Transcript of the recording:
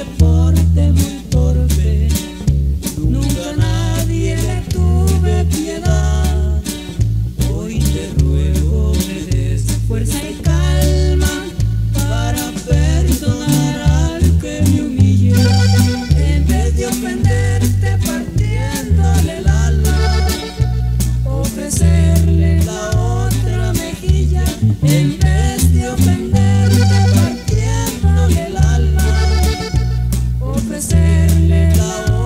De porte muy torpe, nunca nadie tuve piedad. Hoy te ruego me des fuerza y calma para perdonar al que me humilló. En vez de ofenderte partiendole la alma, ofrecerle la otra mejilla. En vez de ofender Lele,